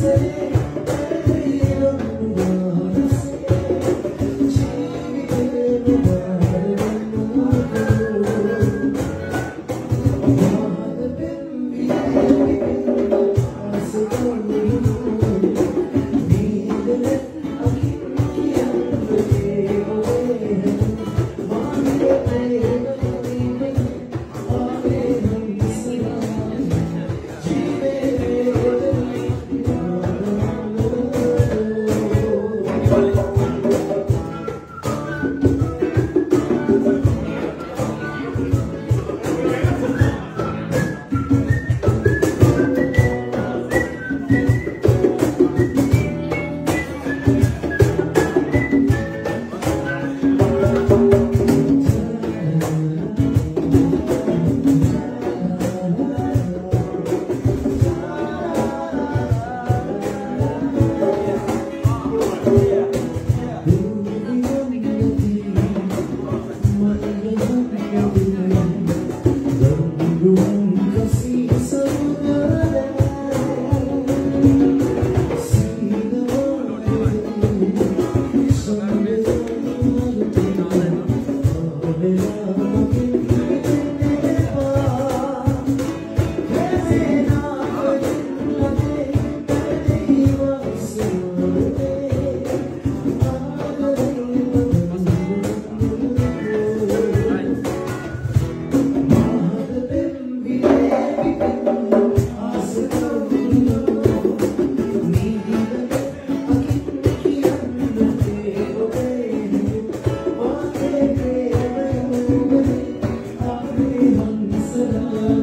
Thank Hallelujah.